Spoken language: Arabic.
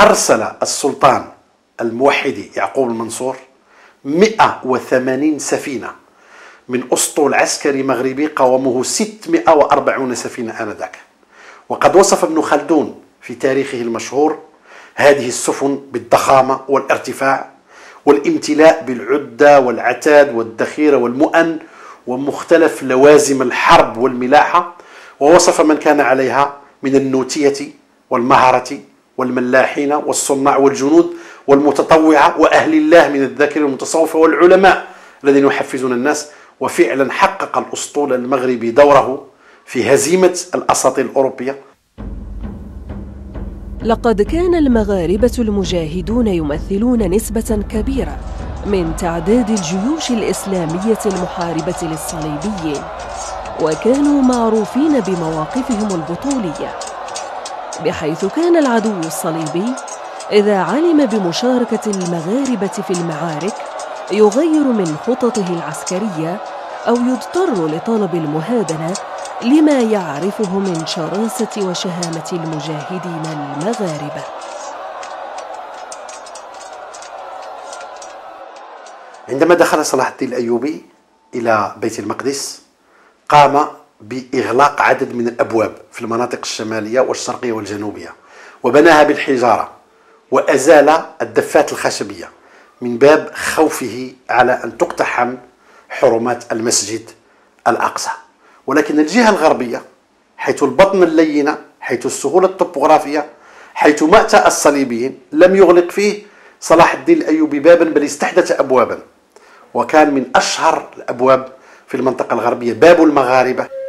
أرسل السلطان الموحد يعقوب المنصور 180 سفينة من أسطول عسكري مغربي قوامه 640 سفينة آنذاك. وقد وصف ابن خلدون في تاريخه المشهور هذه السفن بالضخامة والارتفاع والامتلاء بالعدة والعتاد والذخيرة والمؤن ومختلف لوازم الحرب والملاحة ووصف من كان عليها من النوتية والمهرة والملاحين والصناع والجنود والمتطوعة وأهل الله من الذاكرة المتصوفة والعلماء الذين يحفزون الناس. وفعلا حقق الأسطول المغربي دوره في هزيمة الأساطيل الأوروبية. لقد كان المغاربة المجاهدون يمثلون نسبة كبيرة من تعداد الجيوش الإسلامية المحاربة للصليبيين وكانوا معروفين بمواقفهم البطولية. بحيث كان العدو الصليبي إذا علم بمشاركة المغاربة في المعارك يغير من خططه العسكرية أو يضطر لطلب المهادنة لما يعرفه من شراسة وشهامة المجاهدين المغاربة. عندما دخل صلاح الدين الأيوبي إلى بيت المقدس قام بإغلاق عدد من الأبواب في المناطق الشمالية والشرقية والجنوبية وبناها بالحجارة وأزال الدفات الخشبية من باب خوفه على أن تقتحم حرمات المسجد الأقصى. ولكن الجهة الغربية حيث البطن اللينة حيث السهولة الطبوغرافية حيث مأتى الصليبيين لم يغلق فيه صلاح الدين الأيوبي بابا بل استحدث أبوابا. وكان من أشهر الأبواب في المنطقة الغربية باب المغاربة.